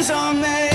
dreams are made